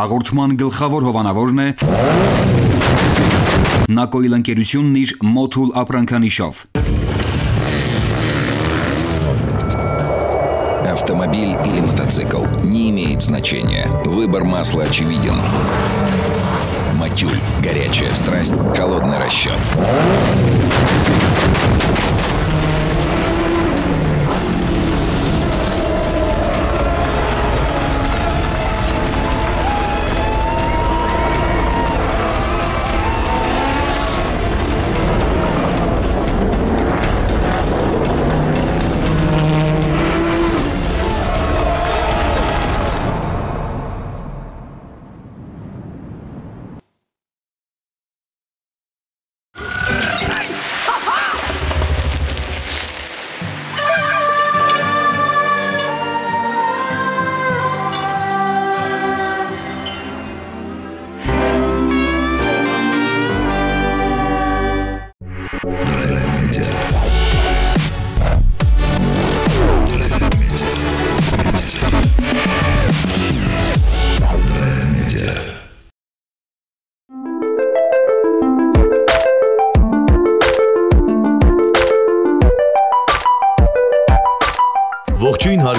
Հաղորդման գլխավոր հովանավորն է Նակոյլ ընկերությունն իր մոթուլ ապրանքանիշով։ Автомобиль или мотоцикл не имеет значения. Выбор масла очевиден. Матюль. Горячая страсть. Холодный расчет.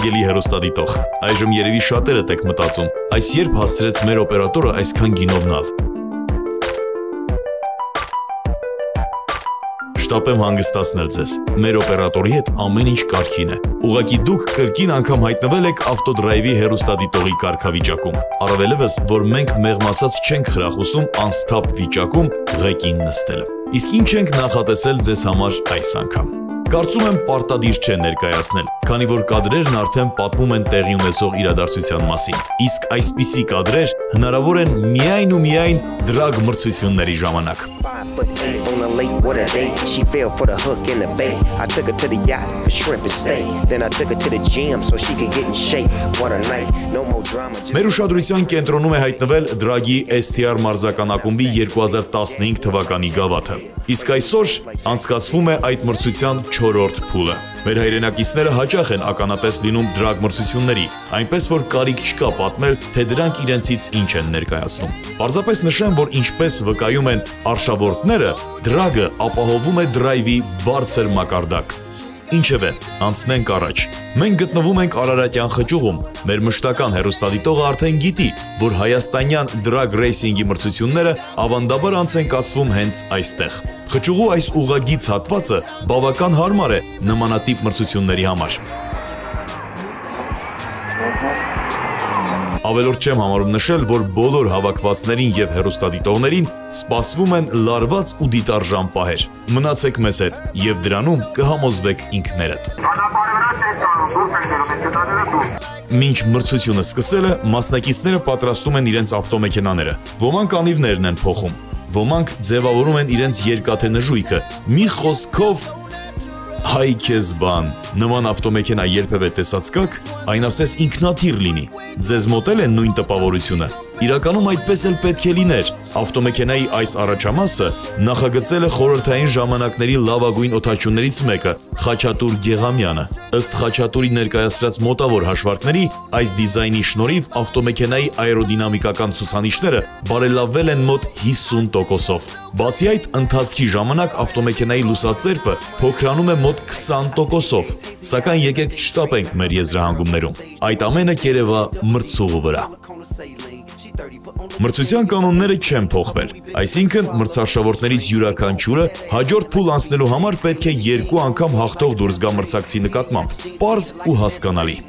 Հարգելի հերոստատիտող։ Այժմ երևի շատերդ եք մտածում, այս երբ հասցրեց մեր օպերատորը այսքան գինովնալ։ Շտապեմ հանգստացնել ձեզ։ Մեր օպերատորի հետ ամեն ինչ կարգին է։ Ուղղակի դուք կրկին անգամ հայտնվել եք ավտոդրայվի հերոստատիտողի կարգավիճակում։ Առավելևս, որ մենք մեղմասած չենք խրախուսում անսթափ վիճակում ղեկին նստելը։ Իսկ ինչ ենք նախատեսել ձեզ համար այս անգամ։ Կարծում եմ պարտադիր չէ ներկայացնել, քանի որ կադրերն արդեն պատմում են տեղի ունեցող իրադարձության մասին։ Իսկ այսպիսի կադրեր հնարավոր են միայն ու միայն դրագ մրցությունների ժամանակ։ foot eight on a lake water date. She fell for the hook in the bay. I took her to the yacht for shrimp and steak. Then I took her to the gym so she could get in shape. What a night, no more drama. Մեր ուշադրության կենտրոնում է հայտնվել Դրագի STR մարզական ակումբի 2015 թվականի գավաթը։ Իսկ այսօր անցկացվում է այդ մրցության 4-րդ փուլը։ Մեր հայրենակիցները հաճախ են ականատես լինում դրագ մրցությունների, այնպես որ կարիք չկա պատմել, թե դրանք իրենցից ինչ են ներկայացնում։ Պարզապես նշեմ, որ ինչպես վկայում են արշավորդները, դրագը ապահովում է դրայվի բարձր մակարդակ։ Ինչևէ, անցնենք առաջ։ Մենք գտնվում ենք Արարատյան խճուղում։ Մեր մշտական հերոստատիտողը արդեն գիտի, որ հայաստանյան դրագ ռեյսինգի մրցությունները ավանդաբար անց են կացվում հենց այստեղ։ Խճուղու այս ուղագից հատվածը բավական հարմար է նմանատիպ մրցությունների համար։ Ավելորդ չեմ համարում նշել, որ բոլոր հավաքվածներին եւ հերոստատիտողներին սպասվում են լարված ու դիտարժան պահեր։ Մնացեք մեզ հետ եւ դրանում կհամոզվեք ինքներդ։ Մինչ մրցությունը սկսելը, մասնակիցները պատրաստում են իրենց ավտոմեքենաները։ Ոմանք անիվներն են փոխում, ոմանք ձևավորում են իրենց երկաթե նժույգը։ Մի խոսքով հայ քեզ բան, նման ավտոմեքենա երբևէ տեսած կաք, այն ասես ինքնաթիռ լինի։ Ձեզ մոտել են նույն տպավորությունը։ Իրականում այդպես էլ պետք է լիներ։ Ավտոմեքենայի այս առաջամասը նախագծել է խորհրդային ժամանակների լավագույն օթաչուներից մեկը՝ Խաչատուր Գեղամյանը։ Ըստ Խաչատուրի ներկայացրած մոտավոր հաշվարկների, այս դիզայնի շնորհիվ ավտոմեքենայի աերոդինամիկական ցուցանիշները բարելավվել են մոտ 50%-ով։ Բացի այդ, ընթացքի ժամանակ ավտոմեքենայի լուսաձերբը փոքրանում է մոտ 20%-ով։ Սակայն եկեք չշտապենք մեր եզրահանգումներում։ Այդ ամենը կերևա մրցուղու վրա։ Մրցության կանոնները չեն փոխվել։ Այսինքն մրցարշավորդներից յուրաքանչյուրը հաջորդ փուլ անցնելու համար պետք է երկու անգամ հաղթող դուրս գա մրցակցի նկատմամբ։ Պարզ ու հասկանալի։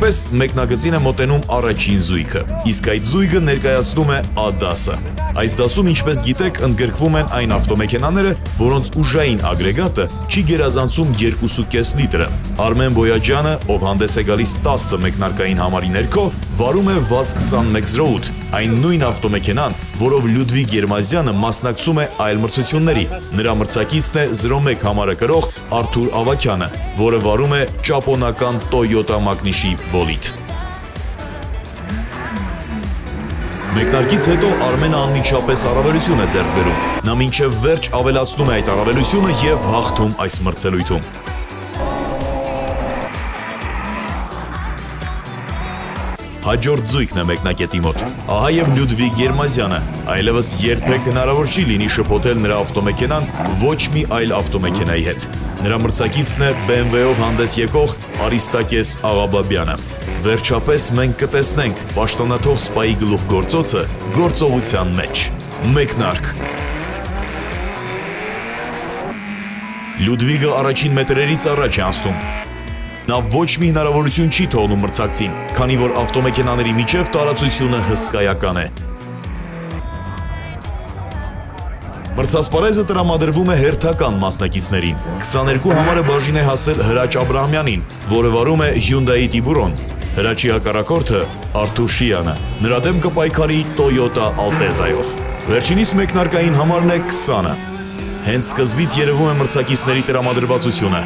Վերջապես մեկնագծին է մոտենում առաջին զույգը, իսկ այդ զույգը ներկայացնում է Ադասը։ Այս դասում, ինչպես գիտեք, ընդգրկվում են այն ավտոմեքենաները, որոնց ուժային ագրեգատը չի գերազանցում 2.5 լիտրը։ Արմեն Բոյաջյանը, ով հանդես է գալիս 10 մեկնարկային համարի ներքո, վարում է VAZ-2108, այն նույն ավտոմեքենան, որով Լյուդվիգ Երմազյանը մասնակցում է այլ մրցությունների։ Նրա մրցակիցն է 01 համարը կրող Արթուր Ավակյանը, որը վարում է ճապոնական Toyota Magnishi բոլիդ։ Մեկնարկից հետո Արմենը անմիջապես առավելություն է ձեռք բերում։ Նա մինչև վերջ ավելացնում է այդ առավելությունը եւ հաղթում այս մրցելույթում։ Հաջորդ զույգն է մեկնակետի մոտ։ Ահա եւ Լյուդվիգ Երմազյանը։ Այլևս երբեք հնարավոր չի լինի շփոթել նրա ավտոմեքենան ոչ մի այլ ավտոմեքենայի հետ։ Նրա մրցակիցն է BMW-ով հանդես եկող Արիստակես Աղաբաբյանը։ Վերջապես մենք կտեսնենք պաշտոնաթող սպայի գլուխգործոցը գործողության մեջ։ Մեկնարկ։ Լյուդվիգը առաջին մետրերից առաջ է անցնում։ Նա ոչ մի հնարավորություն չի թողնում մրցակցին, քանի որ ավտոմեքենաների միջև տարածությունը հսկայական է։ Մրցասպարեզը տրամադրվում է հերթական մասնակիցներին։ 22 համարը բաժին է հասել Հրաչ Աբրահամյանին, որը վարում է Hyundai Tiburon։ Հրաչի հակառակորդը Արթուր Շիանը։ Նրա դեմ կպայքարի Toyota Alteza-ով։ Վերջինիս մեկնարկային համարն է 20-ը։ Հենց սկզբից երևում է մրցակիցների տրամադրվածությունը։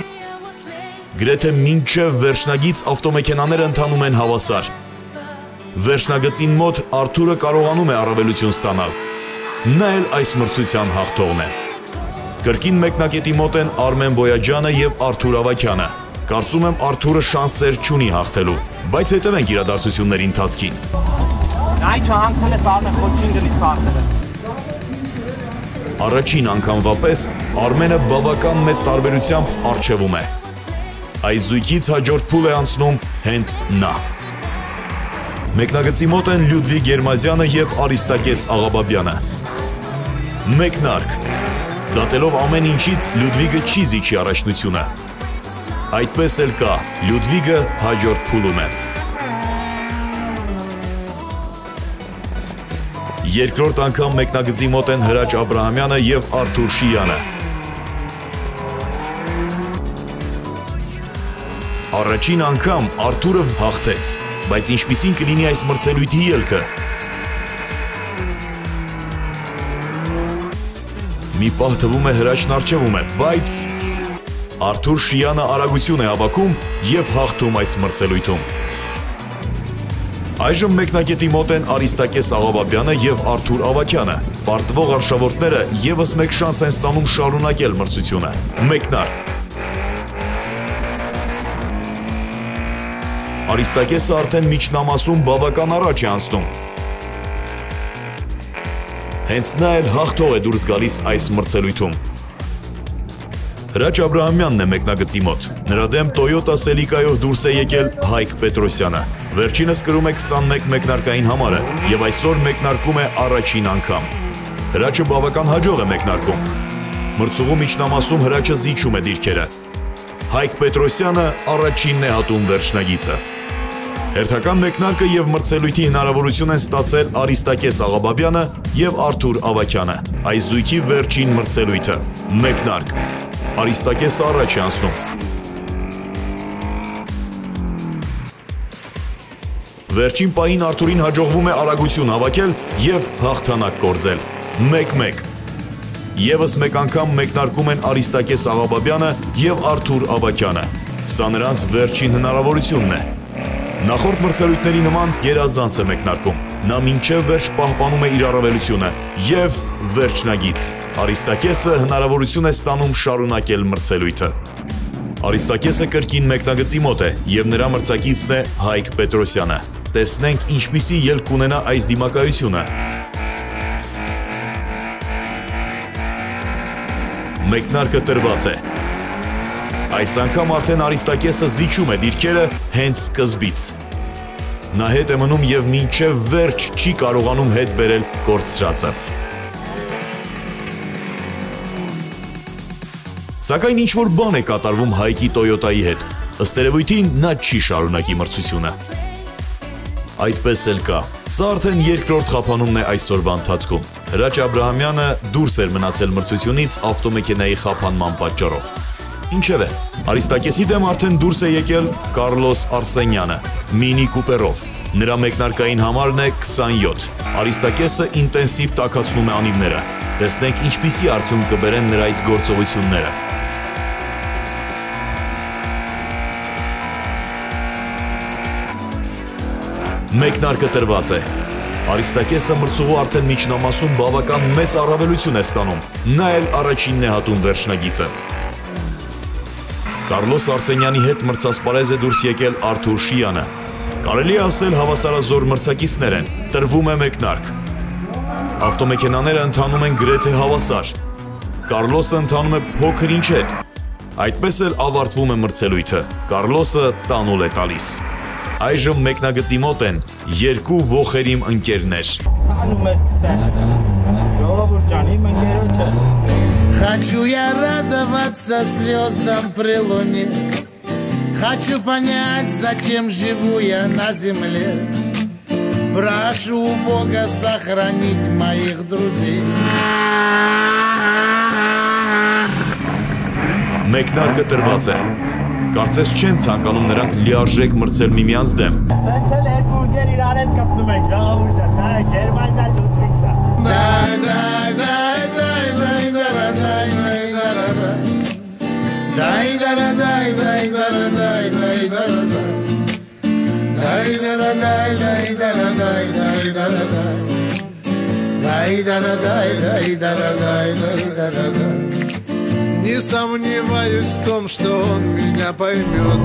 Գրեթե մինչև վերջնագից ավտոմեքենաները ընթանում են հավասար։ Վերջնագծին մոտ Արթուրը կարողանում է առավելություն ստանալ։ Նա էլ այս մրցության հաղթողն է։ Կրկին մեկնակետի մոտ են Արմեն Բոյաջյանը եւ Արթուր Ավակյանը։ Կարծում եմ Արթուրը շանսեր չունի հաղթելու, բայց հետևենք իրադարձությունների ընթացքին։ Այ չհանգցել է սարմեն խոչին դրի ստարտերը։ Առաջին անգամվա պես Արմենը բավական մեծ տարբերությամբ արժևում է։ Այս զույգից հաջորդ փուլ է անցնում հենց նա։ Մեկնագծի մոտ են Լյուդվիգ Երմազյանը եւ Արիստակես Աղաբաբյանը։ Մեկնարկ։ Դատելով ամեն ինչից Լյուդվիգը չի զիջի առաջնությունը։ Այդպես էլ կա, Լյուդվիգը հաջորդ փուլում է։ Երկրորդ անգամ մեկնագծի մոտ են Հրաչ Աբրահամյանը եւ Արթուր Շիյանը։ Առաջին անգամ Արթուրը հաղթեց, բայց ինչպիսին կլինի այս մրցելույթի ելքը։ Մի պահ թվում է հրաչն արջևում է, բայց Արթուր Շիյանը արագություն է հավաքում եւ հաղթում այս մրցելույթում։ Այժմ մեկնակետի մոտ են Արիստակես Աղաբաբյանը եւ Արթուր Ավակյանը։ Պարտվող արշավորդները եւս մեկ շանս են ստանում շարունակել մրցությունը։ Մեկնարկ։ Արիստակեսը արդեն միջնամասում բավական առաջ է անցնում։ Հենց նա էլ հաղթող է դուրս գալիս այս մրցելույթում։ Հրաչ Աբրահամյանն է մեկնագծի մոտ։ Նրա դեմ Toyota Celica-ով դուրս է եկել Հայկ Պետրոսյանը։ Վերջինս կրում է 21 մեկնարկային համարը եւ այսօր մեկնարկում է առաջին անգամ։ Հրաչը բավական հաջող է մեկնարկում։ Մրցուղու միջնամասում Հրաչը զիջում է դիրքերը։ Հայկ Պետրոսյանը առաջինն է հատում վերջնագիծը։ Հերթական մեկնարկը եւ մրցելույթի հնարավորություն են ստացել Արիստակես Աղաբաբյանը եւ Արթուր Ավակյանը։ Այս զույգի վերջին մրցելույթը։ Մեկնարկ։ Արիստակեսը առաջ է անցնում։ Վերջին պահին Արթուրին հաջողվում է արագություն հավաքել եւ հաղթանակ կորզել։ 1-1։ Եվս մեկ անգամ մեկնարկում են Արիստակես Աղաբաբյանը եւ Արթուր Ավակյանը։ Սա նրանց վերջին հնարավորությունն է։ Նախորդ մրցելույթների նման գերազանց է մեկնարկում։ Նա մինչև վերջ պահպանում է իր առավելությունը եւ վերջնագից։ Արիստակեսը հնարավորություն է ստանում շարունակել մրցելույթը։ Արիստակեսը կրկին մեկնագծի մոտ է եւ նրա մրցակիցն է Հայկ Պետրոսյանը։ Տեսնենք ինչպիսի ելք կունենա այս դիմակայությունը։ Մեկնարկը տրված է։ Այս անգամ արդեն Արիստակեսը զիջում է դիրքերը հենց սկզբից։ Նա հետ է մնում եւ մինչև վերջ չի կարողանում հետ բերել կորցրածը։ Սակայն ինչ որ բան է կատարվում Հայկի Toyota-ի հետ։ Ըստ երևույթին նա չի շարունակի մրցությունը։ Այդպես էլ կա։ Սա արդեն երկրորդ խափանումն է այսօրվա ընթացքում։ Հրաչ Աբրահամյանը դուրս էր մնացել մրցությունից ավտոմեքենայի խափանման պատճառով։ Ինչևէ, Արիստակեսի դեմ արդեն դուրս է եկել Կարլոս Արսենյանը, Մինի Կուպերով։ Նրա մեկնարկային համարն է 27։ Արիստակեսը ինտենսիվ տակացնում է անիվները։ Տեսնենք ինչպիսի արդյունք կբերեն նրա այդ գործողությունները։ Մեկնարկը տրված է։ Արիստակեսը մրցուղու արդեն միջնամասում բավական մեծ առավելություն է ստանում։ Նա էլ առաջինն է հատում վերջնագիծը։ Կարլոս Արսենյանի հետ մրցասպարեզ է դուրս եկել Արթուր Շիյանը։ Կարելի ասել հավասարազոր մրցակիցներ են։ Տրվում է մեկնարկ։ Ավտոմեքենաները ընթանում են գրեթե հավասար։ Կարլոսը ընթանում է փոքր ինչ հետ։ Այդպես էլ ավարտվում է մրցելույթը։ Կարլոսը տանուլ է տալիս։ Այժմ մեկնագծի մոտ են երկու ողերիմ ընկերներ։ Անում է Ժողովուրդ ջան, իմ ընկերոջը։ Хочу я радоваться звездам при луне Хочу понять, зачем живу я на земле Прошу у Бога сохранить моих друзей Մեկնարկը տրված է։ Կարծես չեն ցանկանում նրանք լիարժեք մրցել միմյանց դեմ։ Սենց էլ երկու ընկեր իրար հետ կպնում են, ժողովուրդ ջան։ Դա Գերմանիա լուծվիկն է։ Дай, дай, дай да да дай дай да да дай дай да да дай да да дай дай да да дай дай да да дай да да дай дай да да дай дай да да дай. Не сомневаюсь в том, что он меня поймет.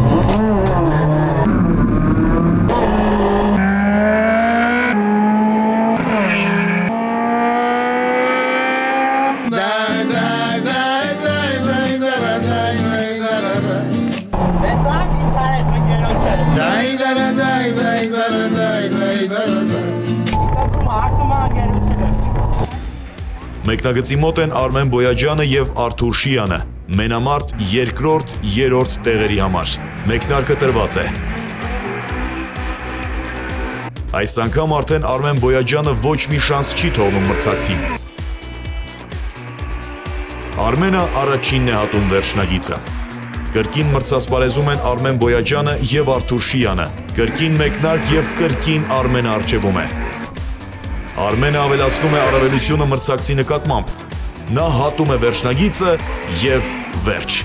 Տեսակ ինչ արեց ընկերոջը։ Դայ դարա դայ դայ դարա դայ դայ դարա դայ։ Ինքնակում արտում անգերությունը։ Մեկնագծի մոտ են Արմեն Բոյաջյանը եւ Արթուր Շիանը։ Մենամարտ երկրորդ, երրորդ տեղերի համար։ Մեկնարկը տրված է։ Այս անգամ արդեն Արմեն Բոյաջյանը ոչ մի շանս չի թողնում մրցակցին։ Արմենը առաջինն է հատում վերջնագիծը։ Կրկին մրցասպարեզում են Արմեն Բոյաջյանը եւ Արթուր Շիյանը։ Կրկին մեկնարկ եւ կրկին Արմենը արժևում է։ Արմենը ավելացնում է առավելությունը մրցակցի նկատմամբ։ Նա հատում է վերջնագիծը եւ վերջ։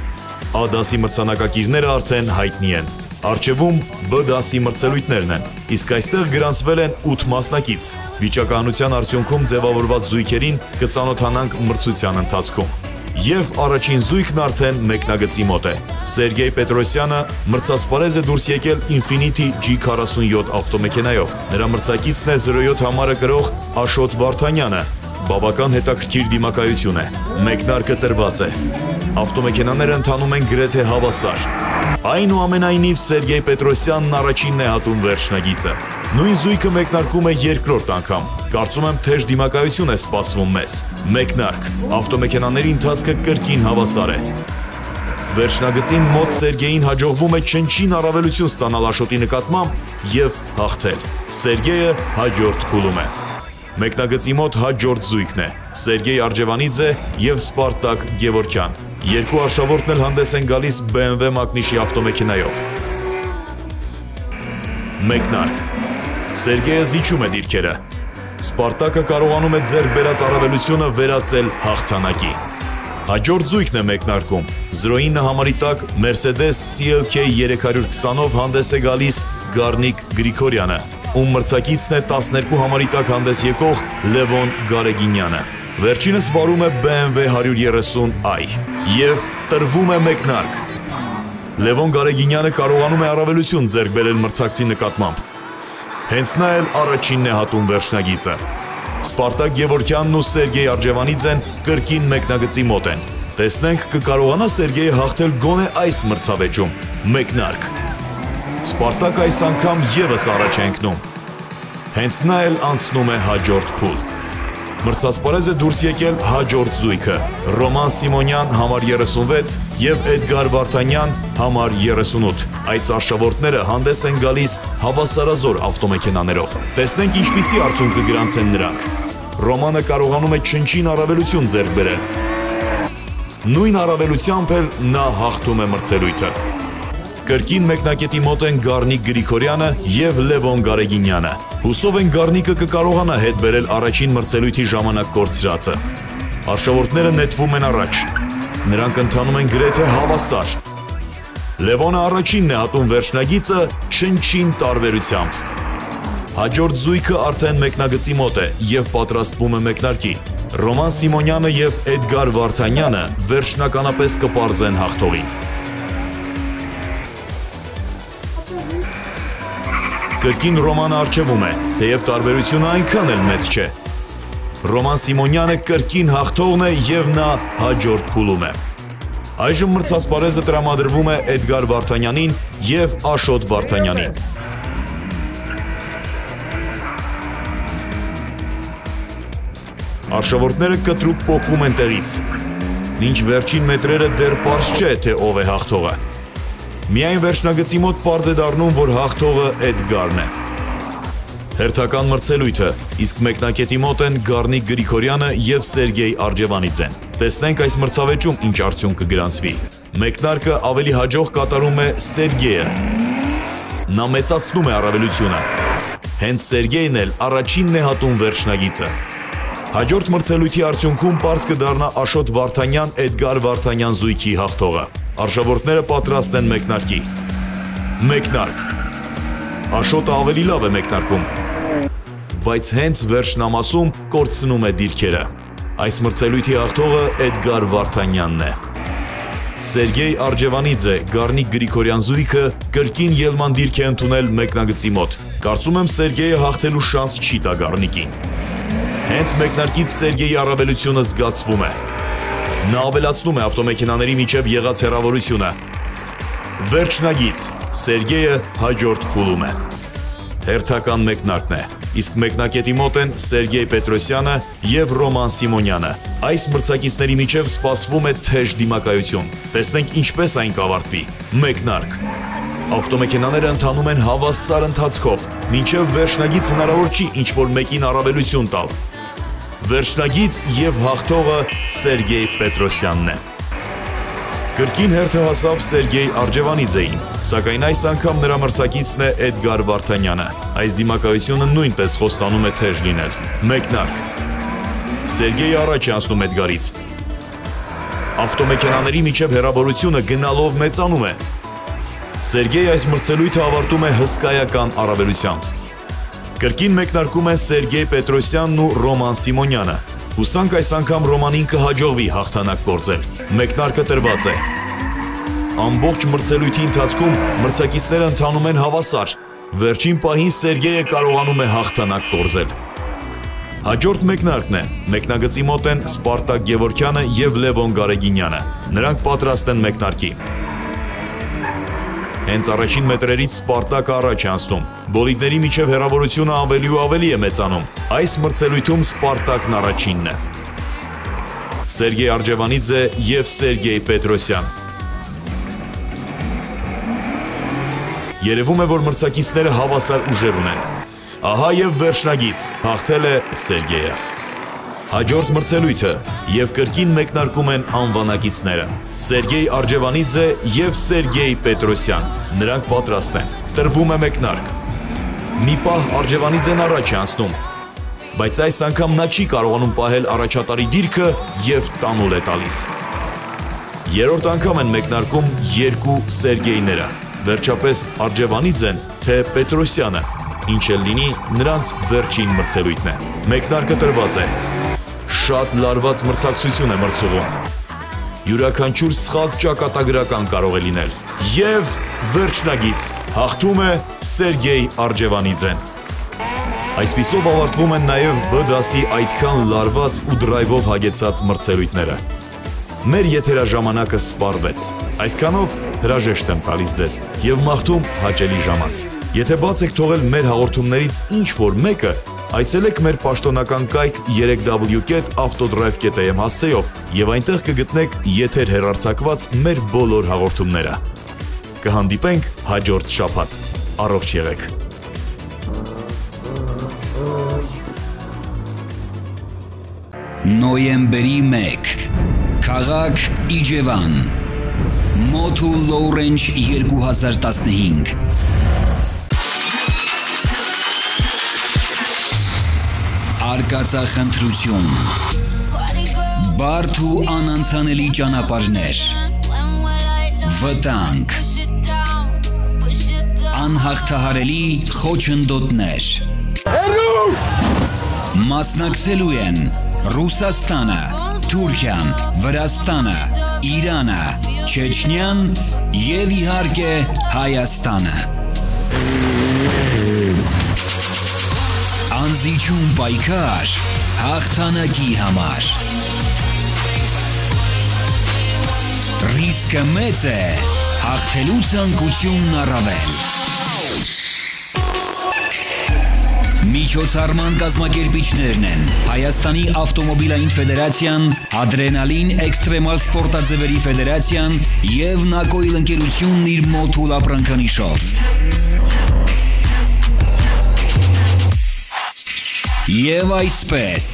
A դասի մրցանակակիրները արդեն հայտնի են։ Արջևում B դասի մրցելույթներն են, իսկ այստեղ գրանցվել են 8 մասնակից։ Վիճակահանության արդյունքում ձևավորված զույգերին կծանոթանանք մրցության ընթացքում։ Եվ առաջին զույգն արդեն մեկնագծի մոտ է։ Սերգեյ Պետրոսյանը մրցասպարեզ է դուրս եկել Infiniti G47 ավտոմեքենայով։ Նրա մրցակիցն է 07 համարը կրող Աշոտ Վարդանյանը։ Բավական հետաքրքիր դիմակայություն է։ Մեկնարկը տրված է։ Ավտոմեքենաները ընթանում են գրեթե հավասար։ Այնուամենայնիվ Սերգեյ Պետրոսյանն առաջինն է հատում վերջնագիծը։ Նույն զույգը մեկնարկում է երկրորդ անգամ։ Կարծում եմ թեժ դիմակայություն է սպասվում մեզ։ Մեկնարկ։ Ավտոմեքենաների ընթացքը կրկին հավասար է։ Վերջնագծին մոտ Սերգեյին հաջողվում է չնչին առավելություն ստանալ Աշոտի նկատմամբ եւ հաղթել։ Սերգեյը հաջորդ փուլում է։ Մեկնագծի մոտ հաջորդ զույգն է Սերգեյ Արջևանիձե եւ Սպարտակ Գևորքյան։ Երկու արշավորդն էլ հանդես են գալիս BMW մակնիշի ավտոմեքենայով։ Մեկնարկ։ Սերգեյը զիջում է դիրքերը։ Սպարտակը կարողանում է ձեռք բերած առավելությունը վերածել հաղթանակի։ Հաջորդ զույգն է մեկնարկում։ 09 համարի տակ Mercedes CLK 320-ով հանդես է գալիս Գառնիկ Գրիգորյանը, ում մրցակիցն է 12 համարի տակ հանդես եկող Լևոն Գարեգինյանը։ Վերջինս վարում է BMW 130i եւ տրվում է մեկնարկ։ Լևոն Գարեգինյանը կարողանում է առավելություն ձեռք բերել մրցակցի նկատմամբ։ Հենց նա էլ առաջինն է հատում վերջնագիծը։ Սպարտակ Գևորքյանն ու Սերգեյ Արջևանիձեն կրկին մեկնագծի մոտ են։ Տեսնենք կկարողանա Սերգեյը հաղթել գոնե այս մրցավեճում։ Մեկնարկ։ Սպարտակ այս անգամ եւս առաջ է ընկնում։ Հենց նա էլ անցնում է հաջորդ փուլ։ Մրցասպարեզ է դուրս եկել հաջորդ զույգը՝ Ռոման Սիմոնյան համար 36 եւ Էդգար Վարդանյան համար 38։ Այս արշավորդները հանդես են գալիս հավասարազոր ավտոմեքենաներով։ Տեսնենք ինչպիսի արդյունք կգրանցեն նրանք։ Ռոմանը կարողանում է չնչին առավելություն ձեռք բերել։ Նույն առավելությամբ էլ նա հաղթում է մրցելույթը։ Կրկին մեկնակետի մոտ են Գառնիկ Գրիգորյանը եւ Լևոն Գարեգինյանը։ Հուսով են Գառնիկը կկարողանա հետ բերել առաջին մրցելույթի ժամանակ կորցրածը։ Արշավորդները նետվում են առաջ։ Նրանք ընթանում են գրեթե հավասար։ Լևոնը առաջինն է հատում վերջնագիծը չնչին տարբերությամբ։ Հաջորդ զույգը արդեն մեկնագծի մոտ է եւ պատրաստվում է մեկնարկի։ Ռոման Սիմոնյանը եւ Էդգար Վարդանյանը վերջնականապես կպարզեն հաղթողին։ Կրկին Ռոմանը արժևում է, թեև տարբերությունը այնքան էլ մեծ չէ։ Ռոման Սիմոնյանը կրկին հաղթողն է եւ նա հաջորդ փուլում է։ Այժմ մրցասպարեզը տրամադրվում է Էդգար Վարդանյանին եւ Աշոտ Վարդանյանին։ Արշավորդները կտրուկ փոկվում են տեղից։ Մինչ վերջին մետրերը դեռ པարզ չէ, թե ով է հաղթողը։ Միայն վերջնագծի մոտ པարզ է դառնում, որ հաղթողը Էդգարն է։ Հերթական մրցելույթը, իսկ մեկնակետի մոտ են Գառնիկ Գրիգորյանը եւ Սերգեյ Արջևանիձեն։ Տեսնենք այս մրցավեճում ինչ արդյունք կգրանցվի։ Մեկնարկը ավելի հաջող կատարում է Սերգեյը։ Նա մեծացնում է առավելությունը։ Հենց Սերգեյն էլ առաջինն է հատում վերջնագիծը։ Հաջորդ մրցելույթի արդյունքում པարզ կդառնա Աշոտ Վարդանյան Էդգար Վարդանյան զույգի հաղթողը։ Արշավորդները պատրաստ են մեկնարկի։ Մեկնարկ։ Աշոտը ավելի լավ է մեկնարկում, բայց հենց վերջնամասում կորցնում է դիրքերը։ Այս մրցելույթի հաղթողը Էդգար Վարդանյանն է։ Սերգեյ Արջևանիձե, Գառնիկ Գրիգորյան զույգը կրկին ելման դիրք է ընդունել մեկնագծի մոտ։ Կարծում եմ Սերգեյը հաղթելու շանս չի տա Գառնիկին։ Հենց մեկնարկից Սերգեյի առավելությունը զգացվում է։ Նա ավելացնում է ավտոմեքենաների միջև եղած հեռավորությունը։ Վերջնագից Սերգեյը հաջորդ փուլում է։ Հերթական մեկնարկն է, իսկ մեկնակետի մոտ են Սերգեյ Պետրոսյանը եւ Ռոման Սիմոնյանը։ Այս մրցակիցների միջև սպասվում է թեժ դիմակայություն։ Տեսնենք ինչպես այն կավարտվի։ Մեկնարկ։ Ավտոմեքենաները ընթանում են հավասար ընթացքով, մինչև վերջնագից հնարավոր չի ինչ-որ մեկին առավելություն տալ։ Վերջնագից եւ հաղթողը Սերգեյ Պետրոսյանն է։ Կրկին հերթը հասավ Սերգեյ Արջևանիձեին, սակայն այս անգամ նրա մրցակիցն է Էդգար Վարդանյանը։ Այս դիմակայությունը նույնպես խոստանում է թեժ լինել։ Մեկնարկ։ Սերգեյը առաջ է անցնում Էդգարից։ Ավտոմեքենաների միջև հեռավորությունը գնալով մեծանում է, Սերգեյ այս մրցելույթը ավարտում է հսկայական առավելությամբ։ Կրկին մեկնարկում են Սերգեյ Պետրոսյանն ու Ռոման Սիմոնյանը։ Հուսանք այս անգամ Ռոմանին կհաջողվի հաղթանակ գործել։ Մեկնարկը տրված է։ Ամբողջ մրցելույթի ընթացքում մրցակիցները ընթանում են հավասար։ Վերջին պահին Սերգեյը կարողանում է հաղթանակ գործել։ Հաջորդ մեկնարկն է։ Մեկնագծի մոտ են Սպարտակ Գևորքյանը եւ Լևոն Գարեգինյանը։ Նրանք պատրաստ են մեկնարկի։ Հենց առաջին մետրերից Սպարտակը առաջ է անցնում։ Բոլիդների միջև հեռավորությունը ավելի ու ավելի է մեծանում։ Այս մրցելույթում Սպարտակն առաջինն է։ Սերգեյ Արջևանիձե եւ Սերգեյ Պետրոսյան։ Երևում է, որ մրցակիցները հավասար ուժեր ունեն։ Ահա եւ վերջնագից հաղթել է Սերգեյը։ Հաջորդ մրցելույթը եւ կրկին մեկնարկում են անվանակիցները։ Սերգեյ Արջևանիձե եւ Սերգեյ Պետրոսյան։ Նրանք պատրաստ են։ Տրվում է մեկնարկ։ Մի պահ Արջևանիձեն առաջ է անցնում, բայց այս անգամ նա չի կարողանում պահել առաջատարի դիրքը եւ տանուլ է տալիս։ Երրորդ անգամ են մեկնարկում երկու Սերգեյները։ Վերջապես Արջևանիձեն թե Պետրոսյանը, ինչ էլ լինի, նրանց վերջին մրցելույթն է։ Մեկնարկը տրված է շատ լարված մրցակցություն է մրցողում։ Յուրաքանչյուր սխալ ճակատագրական կարող է լինել։ Եվ վերջնագից հաղթում է Սերգեյ Արջևանիձեն։ Այսպիսով ավարտվում են նաև B դասի այդքան լարված ու դրայվով հագեցած մրցելույթները։ Մեր եթերաժամանակը սպառվեց։ Այսքանով հրաժեշտ եմ տալիս ձեզ եւ մաղթում հաճելի ժամանց։ Եթե բաց եք թողել մեր հաղորդումներից ինչ որ մեկը, Այցելեք մեր պաշտոնական կայք 3w.autodrive.am հասցեով եւ այնտեղ կգտնեք եթեր հերարցակված մեր բոլոր հաղորդումները։ Կհանդիպենք հաջորդ շաբաթ։ Առողջ եղեք։ Նոյեմբերի 1 Քաղաք Իջևան Low Range 2015 Արկածախնդրություն Բարդ ու անանցանելի ճանապարհներ Վտանգ Անհաղթահարելի խոչընդոտներ Մասնակցելու են Ռուսաստանը, Թուրքիան, Վրաստանը, Իրանը, Չեչնիան եւ իհարկե Հայաստանը։ Անզիջում պայքար հաղթանակի համար։ Ռիսկը մեծ է, հաղթելու ցանկությունն առավել։ Միջոցառման կազմակերպիչներն են Հայաստանի ավտոմոբիլային ֆեդերացիան, Ադրենալին էքստրեմալ սպորտաձևերի ֆեդերացիան եւ Նակոյլ ընկերությունն իր մոթուլ ապրանքանիշով։ Եվ այսպես,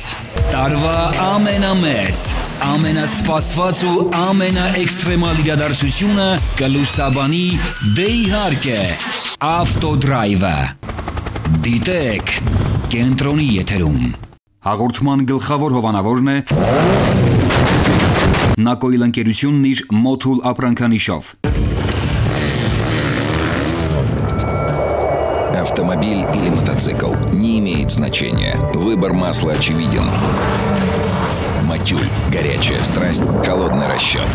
տարվա ամենամեծ, ամենասպասված ու ամենաէքստրեմալ իրադարձությունը կլուսաբանի դե իհարկե ավտոդրայվը։ Դիտեք կենտրոնի եթերում։ Հաղորդման գլխավոր հովանավորն է Նակոյլ ընկերությունն իր մոթուլ ապրանքանիշով։ Автомобиль или мотоцикл не имеет значения. Выбор масла очевиден. Матюль. Горячая страсть. Холодный расчет.